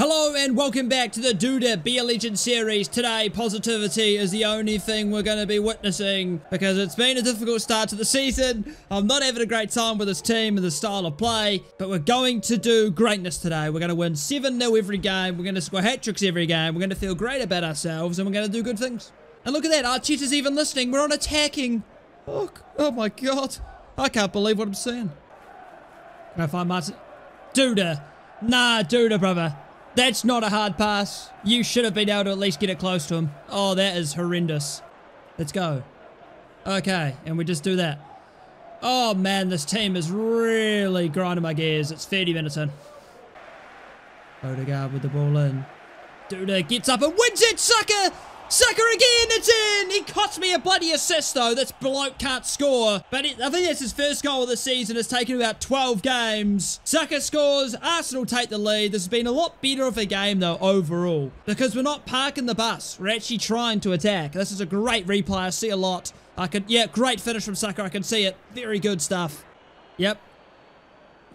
Hello and welcome back to the Duda Be a Legend series. Today, positivity is the only thing we're going to be witnessing because it's been a difficult start to the season. I'm not having a great time with this team and the style of play, but we're going to do greatness today. We're going to win 7-0 every game. We're going to score hat-tricks every game. We're going to feel great about ourselves and we're going to do good things. And look at that, Arteta's even listening. We're on attacking. Oh, oh my god. I can't believe what I'm seeing. Can I find Martin? Duda. Nah, Duda, brother. That's not a hard pass. You should have been able to at least get it close to him. Oh, that is horrendous. Let's go. Okay, and we just do that. Oh man, this team is really grinding my gears. It's 30 minutes in. Odegaard with the ball in. Duda gets up and wins it, Saka! Saka again, it's in! He cost me a bloody assist though. This bloke can't score. But it, I think that's his first goal of the season. It's taken about 12 games. Saka scores. Arsenal take the lead. This has been a lot better of a game though overall. Because we're not parking the bus. We're actually trying to attack. This is a great replay. I see a lot. I could, yeah, great finish from Saka. I can see it. Very good stuff. Yep.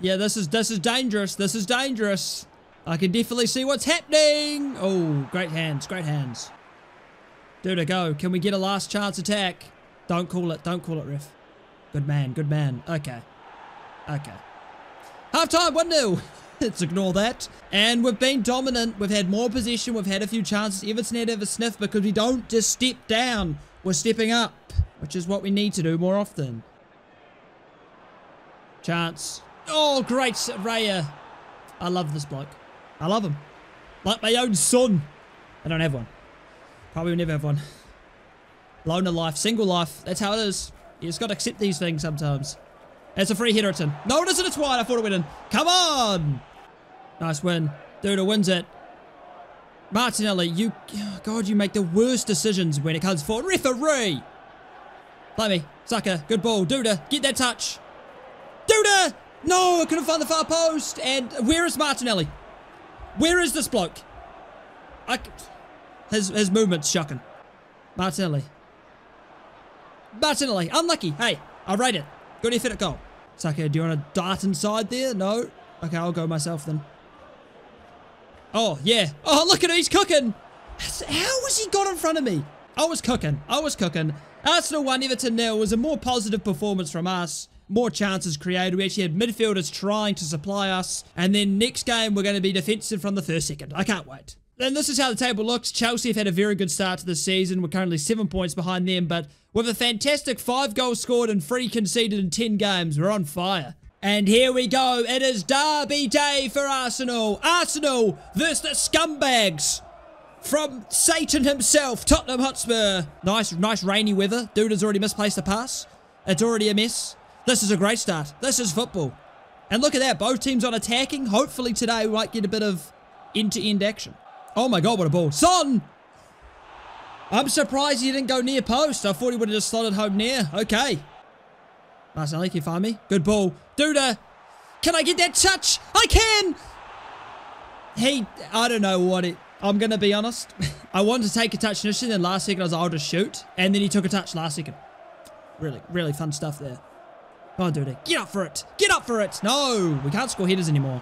Yeah, this is, this is dangerous. This is dangerous. I can definitely see what's happening. Oh, great hands. Great hands. Dude, go. Can we get a last chance attack? Don't call it. Don't call it, ref. Good man. Good man. Okay. Okay. Half time, 1-0. Let's ignore that. And we've been dominant. We've had more position. We've had a few chances. Everton had a sniff because we don't just step down. We're stepping up, which is what we need to do more often. Chance. Oh, great. Raya. I love this bloke. I love him. Like my own son. I don't have one. Probably never have one. Loner life, single life. That's how it is. You just got to accept these things sometimes. It's a free hitter, it's in. No, it isn't. It's wide. I thought it went in. Come on. Nice win. Duda wins it. Martinelli, you... Oh God, you make the worst decisions when it comes for referee. Play me. Saka. Good ball. Duda, get that touch. Duda! No, I couldn't find the far post. And where is Martinelli? Where is this bloke? I... His, his movement's shocking. Martinelli. Martinelli, unlucky. Hey, I'll rate it. Good effort at goal. Saka, do you want to dart inside there? No? Okay, I'll go myself then. Oh, yeah. Oh, look at him. He's cooking. How was he got in front of me? I was cooking. I was cooking. Arsenal 1, Everton nil was a more positive performance from us. More chances created. We actually had midfielders trying to supply us. And then next game, we're going to be defensive from the first second. I can't wait. And this is how the table looks. Chelsea have had a very good start to the season. We're currently seven points behind them, but with a fantastic five goals scored and three conceded in 10 games, we're on fire. And here we go. It is derby day for Arsenal. Arsenal versus the scumbags from Satan himself, Tottenham Hotspur. Nice, nice rainy weather. Dude has already misplaced a pass. It's already a mess. This is a great start. This is football. And look at that. Both teams on attacking. Hopefully today we might get a bit of end-to-end -end action. Oh my god, what a ball. Son! I'm surprised he didn't go near post. I thought he would have just slotted home near. Okay. Marcelli, can you find me? Good ball. Duda! Can I get that touch? I can! He, I don't know what it, I'm going to be honest. I wanted to take a touch initially, then last second I was like, I'll just shoot. And then he took a touch last second. Really, really fun stuff there. Come on, Duda. Get up for it. Get up for it. No, we can't score headers anymore.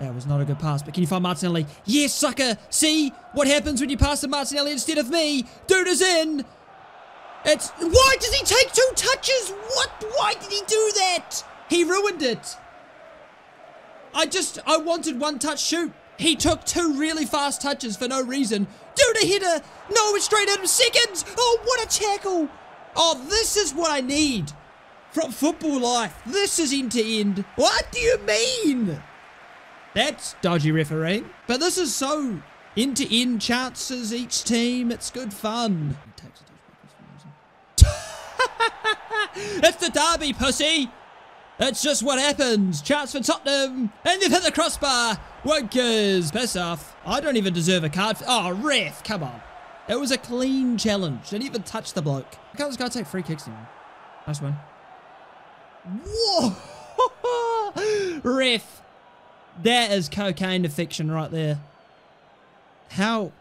That was not a good pass, but can you find Martinelli? Yes, Saka! See what happens when you pass to Martinelli instead of me? Dude is in! It's... Why does he take two touches? What? Why did he do that? He ruined it. I just... I wanted one touch shoot. He took two really fast touches for no reason. Dude, a hitter! No, it's straight at him. Seconds! Oh, what a tackle! Oh, this is what I need from football life. This is end to end. What do you mean? That's dodgy refereeing. But this is so end-to-end -end chances each team. It's good fun. it's the derby, pussy. That's just what happens. Chance for Tottenham. And they've hit the crossbar. Wonkers. Piss off. I don't even deserve a card. Oh, ref. Come on. It was a clean challenge. Didn't even touch the bloke. I can't this guy take free kicks anymore. Nice one. Whoa. ref. That is cocaine to fiction right there. How?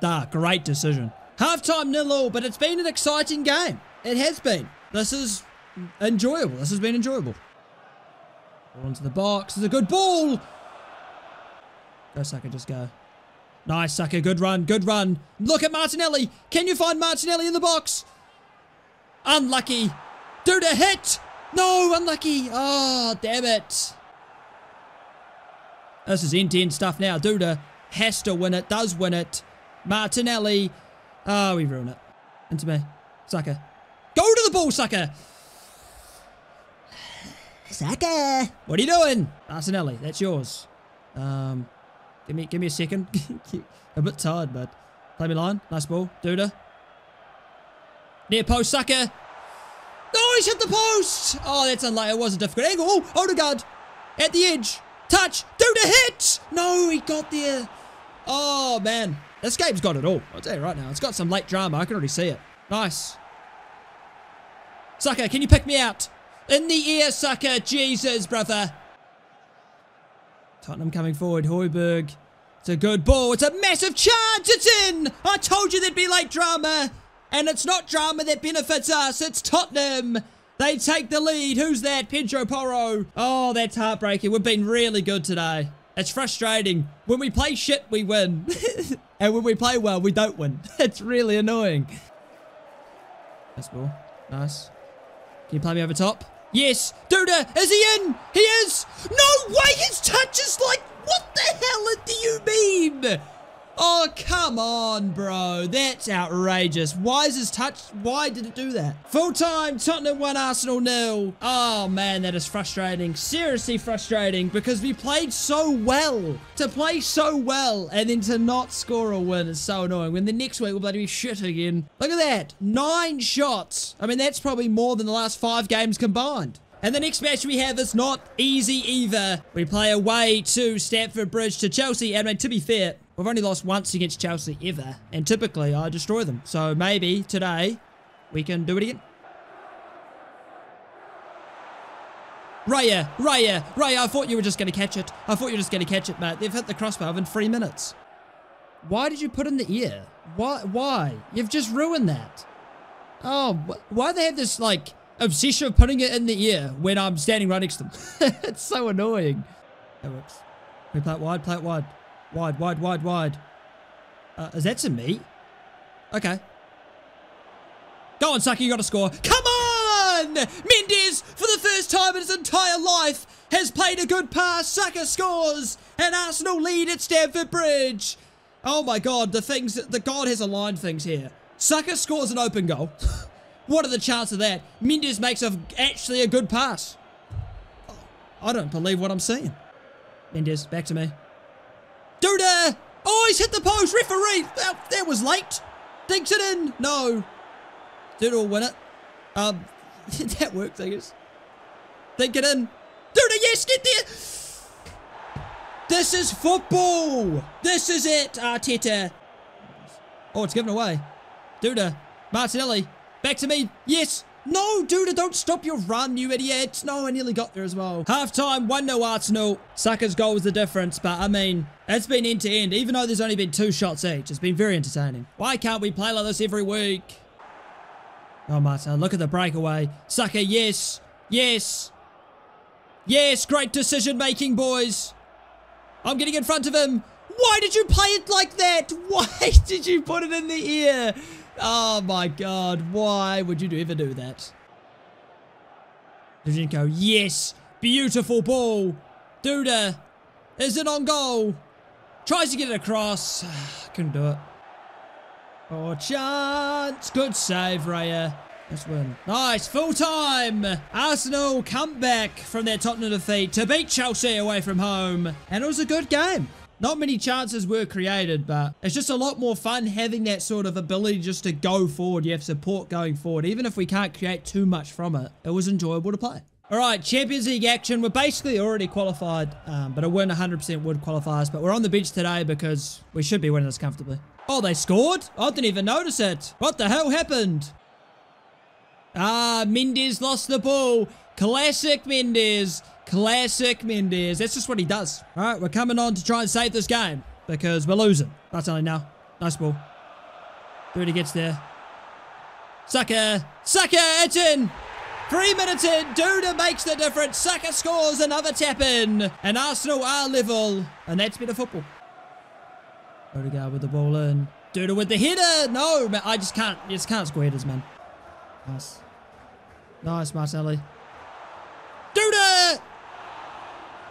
Da, great decision. Halftime nil all, but it's been an exciting game. It has been. This is enjoyable. This has been enjoyable. Ball into the box. It's a good ball. Go, Saka, just go. Nice, Saka. Good run. Good run. Look at Martinelli. Can you find Martinelli in the box? Unlucky. Dude, a hit. No, unlucky. Oh, damn it. This is end-to-end stuff now. Duda has to win it, does win it. Martinelli. Oh, we ruin it. Into me. Saka. Go to the ball, Saka. Saka. What are you doing? Martinelli, that's yours. Um, give me, give me a second. a bit tired, but play me line. Nice ball. Duda. Near post, Saka. No, he's hit the post. Oh, that's unlucky. It was a difficult angle. Oh, oh Odegaard at the edge. Touch. Duda hit. No, he got there. Oh, man. This game's got it all. I'll tell you right now. It's got some late drama. I can already see it. Nice. Saka, can you pick me out? In the ear, Saka. Jesus, brother. Tottenham coming forward. Højbjerg. It's a good ball. It's a massive charge. It's in. I told you there'd be late drama. And it's not drama that benefits us. It's Tottenham. They take the lead. Who's that? Pedro Porro. Oh, that's heartbreaking. We've been really good today. It's frustrating. When we play shit, we win. and when we play well, we don't win. It's really annoying. Nice ball. Nice. Can you play me over top? Yes. Duda, is he in? He is. No way. His touch is like, what the hell do you mean? Oh, come on, bro. That's outrageous. Why is his touch? Why did it do that? Full time, Tottenham 1, Arsenal nil. Oh, man, that is frustrating. Seriously frustrating because we played so well. To play so well and then to not score a win is so annoying. When the next week we'll bloody be shit again. Look at that. Nine shots. I mean, that's probably more than the last five games combined. And the next match we have is not easy either. We play away to Stamford Bridge to Chelsea. And I mean, to be fair, we've only lost once against Chelsea ever. And typically I destroy them. So maybe today we can do it again. Raya, Raya, Raya, I thought you were just going to catch it. I thought you were just going to catch it, mate. They've hit the crossbar in three minutes. Why did you put in the ear? Why? Why? You've just ruined that. Oh, why they have this, like, obsession of putting it in the ear when I'm standing right next to them? it's so annoying. That works. We play it wide, play it wide. Wide, wide, wide, wide. Uh, is that to me? Okay. Go on, Saki, you gotta score. Come on! Mendes, for the first time in his entire life, has played a good pass. Saka scores, and Arsenal lead at Stamford Bridge. Oh my god, the things, the God has aligned things here. Saka scores an open goal. what are the chances of that? Mendes makes a, actually a good pass. I don't believe what I'm seeing. Mendes, back to me. Duda! Oh, he's hit the post. Referee! That, that was late. Dinks it in. No. Duda will win it. Um, that works, I guess. Think it in. Duda, yes, get there. This is football. This is it, Arteta. Oh, it's given away. Duda. Martinelli. Back to me. Yes. No, dude, don't stop your run, you idiot. No, I nearly got there as well. Half time, 1-0 Arsenal. Saka's goal was the difference, but I mean, it's been end-to-end, even though there's only been two shots each. It's been very entertaining. Why can't we play like this every week? Oh, Marta, look at the breakaway. Saka, yes. Yes. Yes, great decision-making, boys. I'm getting in front of him. Why did you play it like that? Why did you put it in the ear? Oh my god, why would you ever do that? Zinchenko, yes! Beautiful ball! Duda! Is it on goal? Tries to get it across. Couldn't do it. Oh, chance! Good save, Raya. Let's win. Nice, full time! Arsenal come back from their Tottenham defeat to beat Chelsea away from home. And it was a good game. Not many chances were created, but it's just a lot more fun having that sort of ability just to go forward. You have support going forward. Even if we can't create too much from it, it was enjoyable to play. All right, Champions League action. We're basically already qualified, um, but a win 100% would qualify us. But we're on the bench today because we should be winning this comfortably. Oh, they scored? I didn't even notice it. What the hell happened? Ah, Mendes lost the ball. Classic Mendes. Classic Mendes. That's just what he does. All right, we're coming on to try and save this game because we're losing. That's only now. Nice ball. Thirty gets there. Saka. Saka, it's in. Three minutes in, Duda makes the difference. Saka scores another tap in. And Arsenal are level. And that's better football. Odegaard with the ball in. Duda with the header. No, man, I just can't, just can't score headers, man. Nice. Nice, Martinelli. Duda!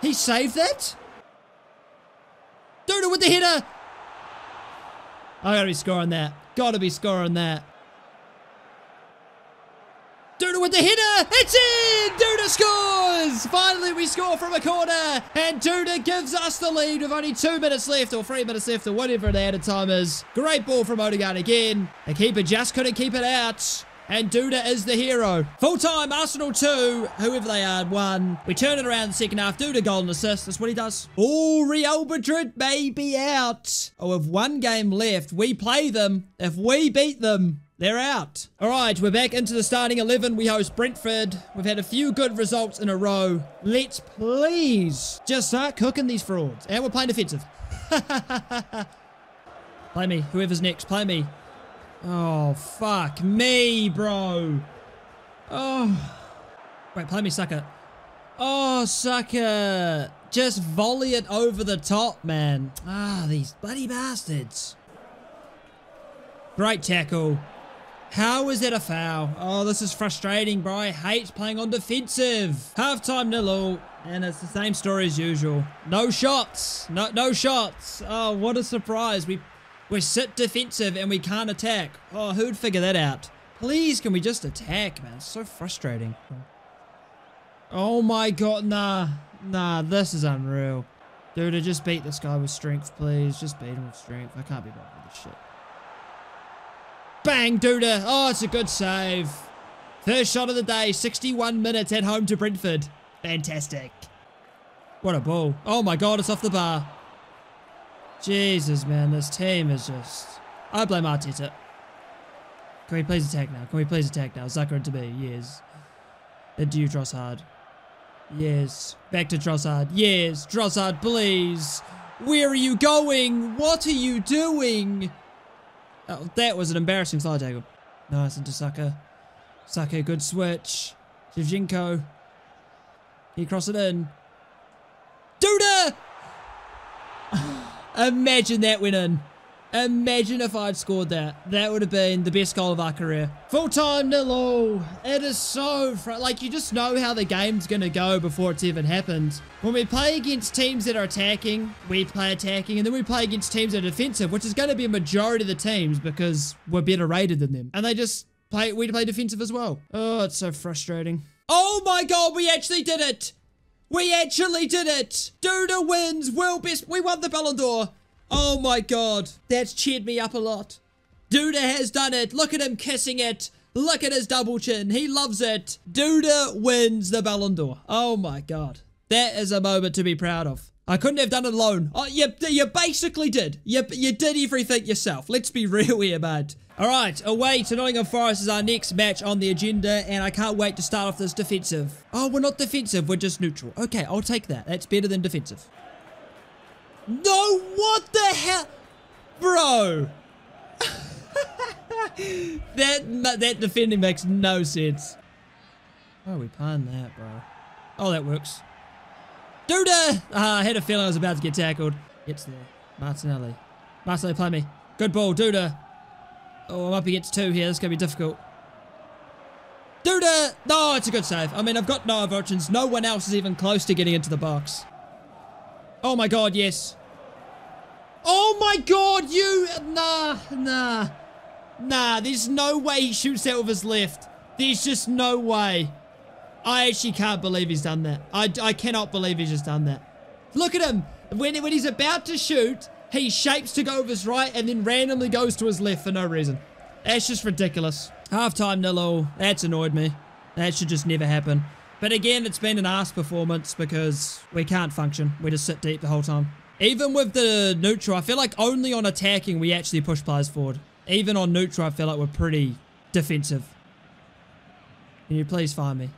He saved that? Duda with the header. I gotta be scoring that. Gotta be scoring that. Duda with the header. It's in! Duda scores! Finally, we score from a corner. And Duda gives us the lead with only two minutes left or three minutes left or whatever the added time is. Great ball from Odegaard again. The keeper just couldn't keep it out. And Duda is the hero. Full time, Arsenal 2, whoever they are, 1. We turn it around in the second half. Duda and assist. That's what he does. Oh, Real Madrid may be out. Oh, with one game left, we play them. If we beat them, they're out. All right, we're back into the starting 11. We host Brentford. We've had a few good results in a row. Let's please just start cooking these frauds. And we're playing defensive. play me. Whoever's next, play me. Oh, fuck me, bro. Oh. Wait, play me, Saka. Oh, Saka. Just volley it over the top, man. Ah, these bloody bastards. Great tackle. How is that a foul? Oh, this is frustrating, bro. I hate playing on defensive. Halftime nil all, and it's the same story as usual. No shots. No, no shots. Oh, what a surprise. We we sit defensive and we can't attack. Oh, who'd figure that out? Please, can we just attack, man? It's so frustrating. Oh my god, nah. Nah, this is unreal. Dude, I just beat this guy with strength, please. Just beat him with strength. I can't be bothered with this shit. Bang, Duda. Oh, it's a good save. First shot of the day, 61 minutes at home to Brentford. Fantastic. What a ball. Oh my god, it's off the bar. Jesus, man, this team is just... I blame Arteta. Can we please attack now? Can we please attack now? Saka into me, yes. Into you, Trossard. Yes. Back to Trossard. Yes, Trossard, please. Where are you going? What are you doing? Oh, that was an embarrassing slide tackle. Nice into Saka. Saka, good switch. Shevchenko. He cross it in. Duda! Imagine that went in. Imagine if I'd scored that. That would have been the best goal of our career. Full time nil It is so like you just know how the game's gonna go before it's even happened. When we play against teams that are attacking, we play attacking, and then we play against teams that are defensive, which is gonna be a majority of the teams because we're better rated than them. And they just play we play defensive as well. Oh, it's so frustrating. Oh my god, we actually did it! We actually did it! Duda wins world best. We won the Ballon d'Or. Oh my god. That's cheered me up a lot. Duda has done it. Look at him kissing it. Look at his double chin. He loves it. Duda wins the Ballon d'Or. Oh my god. That is a moment to be proud of. I couldn't have done it alone. Oh, you, you basically did. You, you did everything yourself. Let's be real here, bud. Alright, away to Nottingham Forest is our next match on the agenda, and I can't wait to start off this defensive. Oh, we're not defensive, we're just neutral. Okay, I'll take that. That's better than defensive. No, what the hell? Bro! that, that defending makes no sense. Why are we playing that, bro? Oh, that works. Duda! Ah, uh, uh, I had a feeling I was about to get tackled. Gets there. Martinelli. Martinelli, play me. Good ball, Duda. Uh. Oh, I'm up against two here. This is going to be difficult. Duda! No, it's a good save. I mean, I've got no options. No one else is even close to getting into the box. Oh my god, yes. Oh my god, you... Nah, nah. Nah, there's no way he shoots out with his left. There's just no way. I actually can't believe he's done that. I, I cannot believe he's just done that. Look at him. When, when he's about to shoot, he shapes to go with his right and then randomly goes to his left for no reason. That's just ridiculous. Halftime nil That's annoyed me. That should just never happen. But again, it's been an ass performance because we can't function. We just sit deep the whole time. Even with the neutral, I feel like only on attacking we actually push players forward. Even on neutral, I feel like we're pretty defensive. Can you please find me?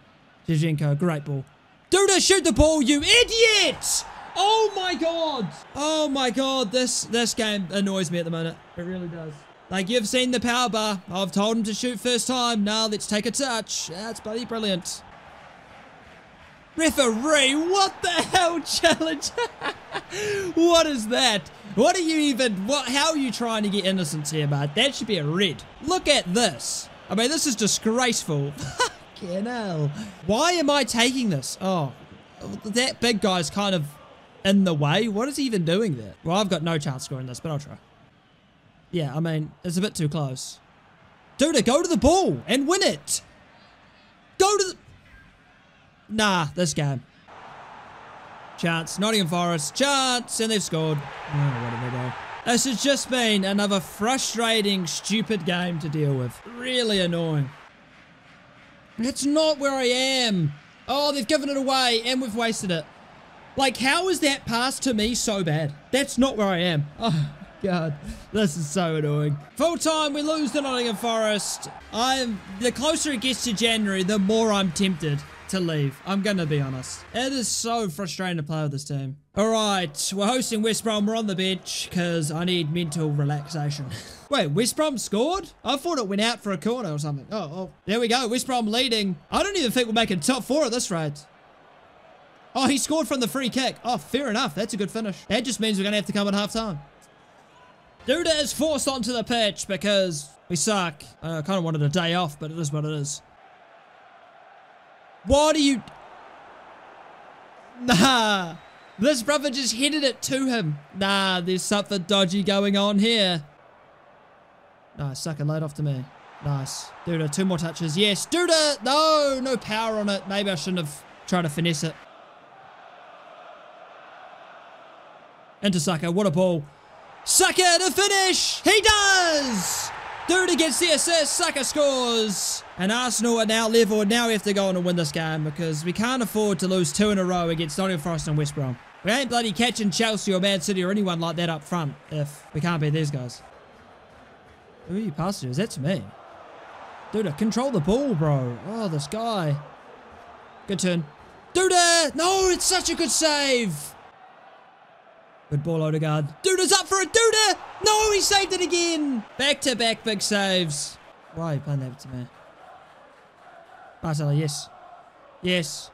Zinchenko, great ball. Duda, shoot the ball, you idiot! Oh my god! Oh my god, this this game annoys me at the moment. It really does. Like you've seen the power bar. I've told him to shoot first time. Now let's take a touch. That's bloody brilliant. Referee, what the hell challenge? what is that? What are you even, what, how are you trying to get innocence here, mate? That should be a red. Look at this. I mean, this is disgraceful. Fucking hell. Why am I taking this? Oh, that big guy's kind of in the way. What is he even doing there? Well, I've got no chance scoring this, but I'll try. Yeah, I mean, it's a bit too close. Dude, go to the ball and win it. Go to the... Nah, this game. Chance. Nottingham Forest. Chance. And they've scored. Oh, whatever, This has just been another frustrating, stupid game to deal with. Really annoying. That's not where I am. Oh, they've given it away and we've wasted it. Like, how is that pass to me so bad? That's not where I am. Oh, God. This is so annoying. Full time, we lose to Nottingham Forest. I'm, the closer it gets to January, the more I'm tempted to leave. I'm to be honest. It is so frustrating to play with this team. All right, we're hosting West Brom. We're on the bench because I need mental relaxation. Wait, West Brom scored? I thought it went out for a corner or something. Oh, oh, there we go. West Brom leading. I don't even think we're making top four at this rate. Oh, he scored from the free kick. Oh, fair enough. That's a good finish. That just means we're going to have to come at half time. Duda is forced onto the pitch because we suck. I kind of wanted a day off, but it is what it is. What are you... Nah. This brother just headed it to him. Nah, there's something dodgy going on here. Nice, suck it laid off to me. Nice. Duda, two more touches. Yes, Duda! No, no power on it. Maybe I shouldn't have tried to finesse it. Into Saka, what a ball. Saka to finish! He does! Duda against the assist, Saka scores! And Arsenal are now level, now we have to go on and win this game because we can't afford to lose two in a row against Nottingham Forest and West Brom. We ain't bloody catching Chelsea or Man City or anyone like that up front if we can't beat these guys. Who are you passing to? Is that to me? Duda, control the ball, bro. Oh, this guy. Good turn. Duda! Uh, no, it's such a good save! Good ball, Odegaard. Duda's up for a Duda! No, he saved it again. Back to back big saves. Why are you playing that to me? Marcelo, yes. Yes.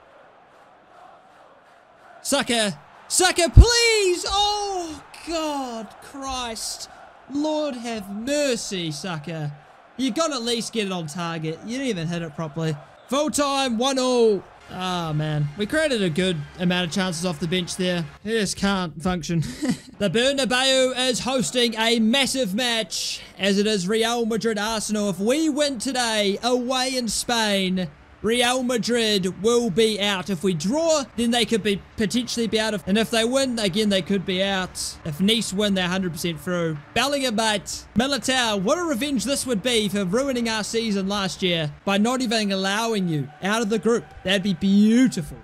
Saka. Saka, please. Oh, God. Christ. Lord have mercy, Saka. You got to at least get it on target. You didn't even hit it properly. Full time, 1-0. Ah, oh, man. We created a good amount of chances off the bench there. It just can't function. the Bernabeu is hosting a massive match, as it is Real Madrid-Arsenal. If we win today, away in Spain, Real Madrid will be out. If we draw, then they could be potentially be out. Of, and if they win, again, they could be out. If Nice win, they're 100% through. Bellingham, mate. Militao, what a revenge this would be for ruining our season last year by not even allowing you out of the group. That'd be beautiful.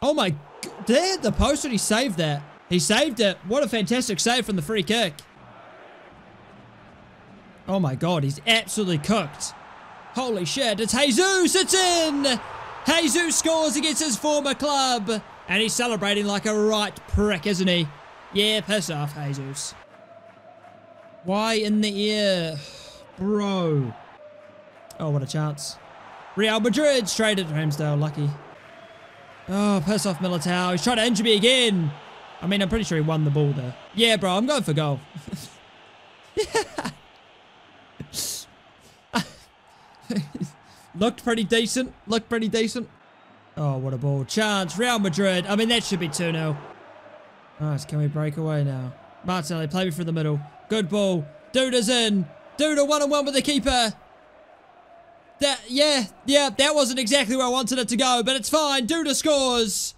Oh my, there, the post, and he saved that. He saved it. What a fantastic save from the free kick. Oh my god, he's absolutely cooked. Holy shit, it's Jesus, it's in! Jesus scores against his former club. And he's celebrating like a right prick, isn't he? Yeah, piss off, Jesus. Why in the air? Bro. Oh, what a chance. Real Madrid straight at Ramsdale, lucky. Oh, piss off Militao. He's trying to injure me again. I mean, I'm pretty sure he won the ball there. Yeah, bro, I'm going for goal. Looked pretty decent. Looked pretty decent. Oh, what a ball. Chance. Real Madrid. I mean, that should be 2-0. Nice. Can we break away now? Martinelli, play me through the middle. Good ball. Duda's in. Duda one-on-one -on -one with the keeper. That, yeah, yeah, that wasn't exactly where I wanted it to go, but it's fine. Duda scores.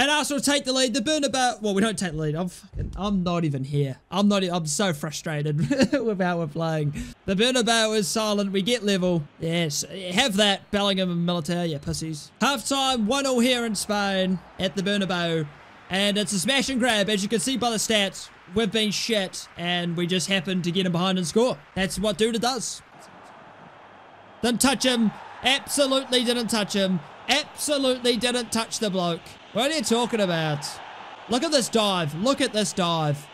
And Arsenal take the lead. The Bernabeu, well, we don't take the lead. I'm fucking, I'm not even here. I'm not, I'm so frustrated with how we're playing. The Bernabeu is silent. We get level. Yes, have that. Bellingham and Militao, yeah, pussies. Half time, 1-0 here in Spain at the Bernabeu. And it's a smash and grab. As you can see by the stats, we've been shit. And we just happened to get him behind and score. That's what Duda does. Didn't touch him. Absolutely didn't touch him. Absolutely didn't touch the bloke. What are you talking about? Look at this dive. Look at this dive.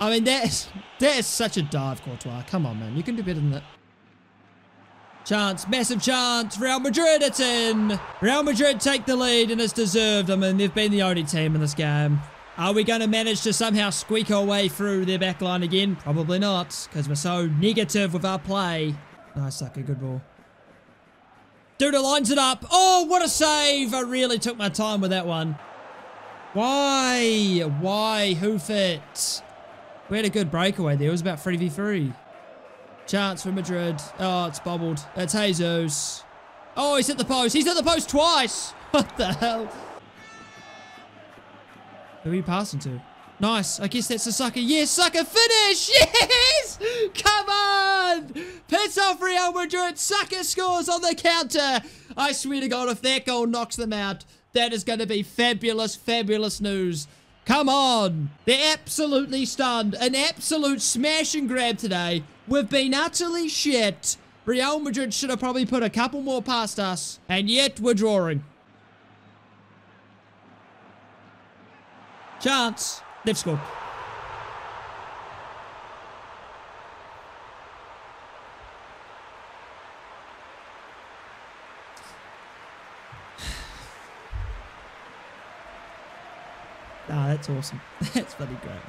I mean, that is, that is such a dive, Courtois. Come on, man. You can do better than that. Chance, massive chance. Real Madrid, it's in. Real Madrid take the lead and it's deserved. I mean, they've been the only team in this game. Are we going to manage to somehow squeak our way through their backline again? Probably not, because we're so negative with our play. Nice, Saka. Good ball. Duda lines it up. Oh, what a save. I really took my time with that one. Why? Why? Who fit? We had a good breakaway there. It was about 3v3. Chance for Madrid. Oh, it's bubbled. It's Jesus. Oh, he's hit the post. He's hit the post twice. What the hell? Who are you passing to? Nice. I guess that's the Saka. Yes, Saka finish. Yes. Come on. Piss off Real Madrid. Saka scores on the counter. I swear to God, if that goal knocks them out, that is going to be fabulous, fabulous news. Come on. They're absolutely stunned. An absolute smash and grab today. We've been utterly shit. Real Madrid should have probably put a couple more past us. And yet we're drawing. Chance. They've scored. Ah, that's awesome. That's bloody great, mate.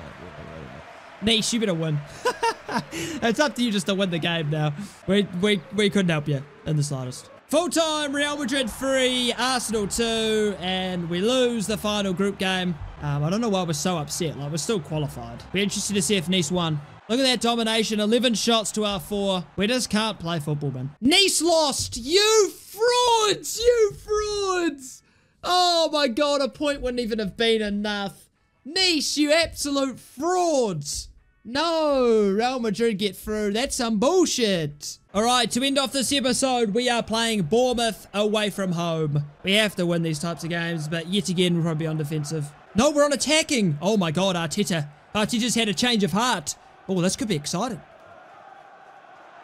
Niche, you better win. it's up to you just to win the game now. We, we, we couldn't help you in the slightest. Full time, Real Madrid 3, Arsenal 2, and we lose the final group game. Um, I don't know why we're so upset. Like, we're still qualified. Be interested to see if Nice won. Look at that domination. 11 shots to our 4. We just can't play football, man. Nice lost. You frauds. You frauds. Oh, my God. A point wouldn't even have been enough. Nice, you absolute frauds. No, Real Madrid get through. That's some bullshit. All right, to end off this episode, we are playing Bournemouth away from home. We have to win these types of games, but yet again, we're probably on defensive. No, we're on attacking. Oh my God, Arteta. Arteta's had a change of heart. Oh, this could be exciting.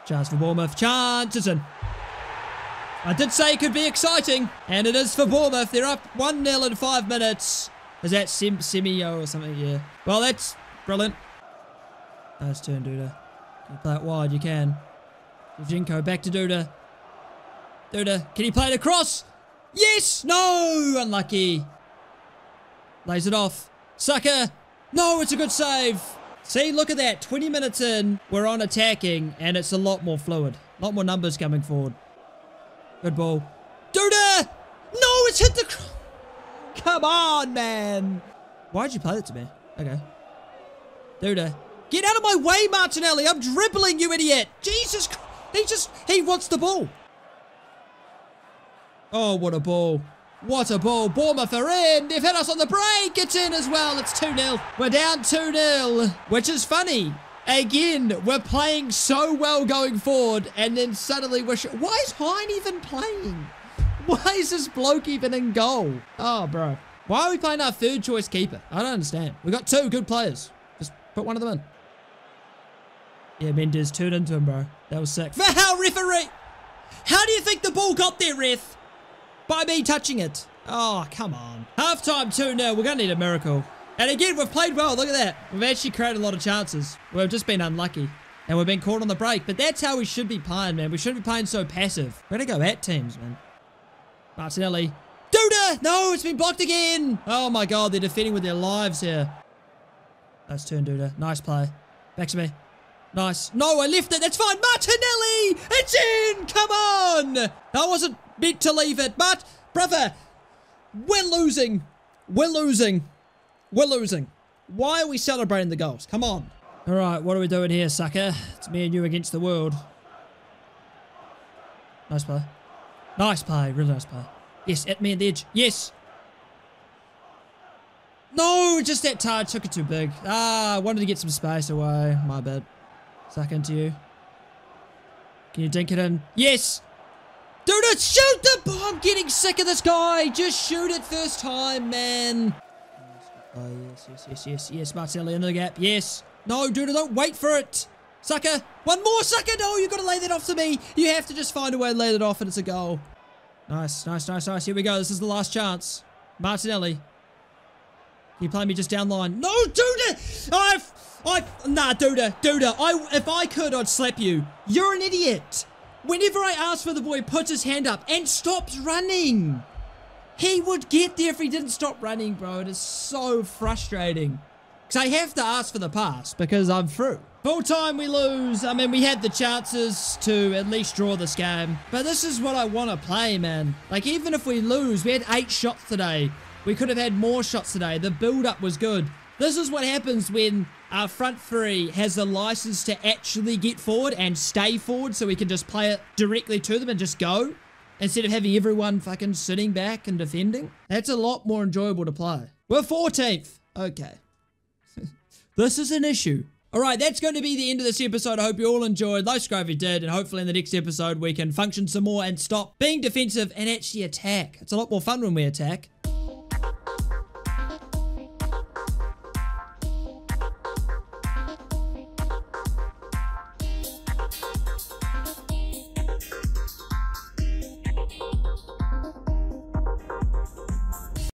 Chance for Bournemouth. Chance is in. I did say it could be exciting, and it is for Bournemouth. They're up 1-0 in five minutes. Is that Sim Simio or something? Yeah. Well, that's brilliant. Nice turn, Duda. Can you play it wide? You can. Jinko back to Duda. Duda, can he play it across? Yes! No! Unlucky. Lays it off. Saka! No, it's a good save. See, look at that. 20 minutes in, we're on attacking, and it's a lot more fluid. A lot more numbers coming forward. Good ball. Duda! No, it's hit the... Come on, man. Why'd you play it to me? Okay. Duda. Get out of my way, Martinelli. I'm dribbling, you idiot. Jesus Christ. He just, he wants the ball. Oh, what a ball. What a ball. Bournemouth are in. They've hit us on the break. It's in as well. It's 2-0. We're down 2-0, which is funny. Again, we're playing so well going forward, and then suddenly we're... Why is Hein even playing? Why is this bloke even in goal? Oh, bro. Why are we playing our third choice keeper? I don't understand. We got two good players. Just put one of them in. Yeah, Mendes turned into him, bro. That was sick. Foul, referee! How do you think the ball got there, ref? By me touching it. Oh, come on. Halftime 2-0. We're going to need a miracle. And again, we've played well. Look at that. We've actually created a lot of chances. We've just been unlucky. And we've been caught on the break. But that's how we should be playing, man. We shouldn't be playing so passive. We're going to go at teams, man. Martinelli. Duda! No, it's been blocked again. Oh, my God. They're defending with their lives here. Nice turn, Duda. Nice play. Back to me. Nice. No, I left it. That's fine. Martinelli! It's in! Come on! That wasn't meant to leave it, but, brother, we're losing. We're losing. We're losing. Why are we celebrating the goals? Come on. All right, what are we doing here, Saka? It's me and you against the world. Nice play. Nice play. Really nice play. Yes, at me at the edge. Yes. No, just that tire took it too big. Ah, I wanted to get some space away. My bad. Suck into you. Can you dink it in? Yes! Shoot the bomb! I'm getting sick of this guy! Just shoot it first time, man! Oh, yes, yes, yes, yes, yes. Martinelli into the gap. Yes. No, dude, don't wait for it. Saka. One more, Saka. No, you've got to lay that off to me. You have to just find a way to lay that off and it's a goal. Nice, nice, nice, nice. Here we go. This is the last chance. Martinelli. Can you play me just down line? No, dude! I've... I nah, Duda, Duda. I if I could, I'd slap you. You're an idiot. Whenever I ask for the boy, puts his hand up and stops running. He would get there if he didn't stop running, bro. It is so frustrating. Because I have to ask for the pass because I'm through. Full time we lose. I mean, we had the chances to at least draw this game. But this is what I want to play, man. Like, even if we lose, we had eight shots today. We could have had more shots today. The build-up was good. This is what happens when our front three has the license to actually get forward and stay forward so we can just play it directly to them and just go instead of having everyone fucking sitting back and defending. That's a lot more enjoyable to play. We're 14th. Okay. this is an issue. Alright, that's going to be the end of this episode. I hope you all enjoyed. Like, subscribe if you did, and hopefully in the next episode we can function some more and stop being defensive and actually attack. It's a lot more fun when we attack.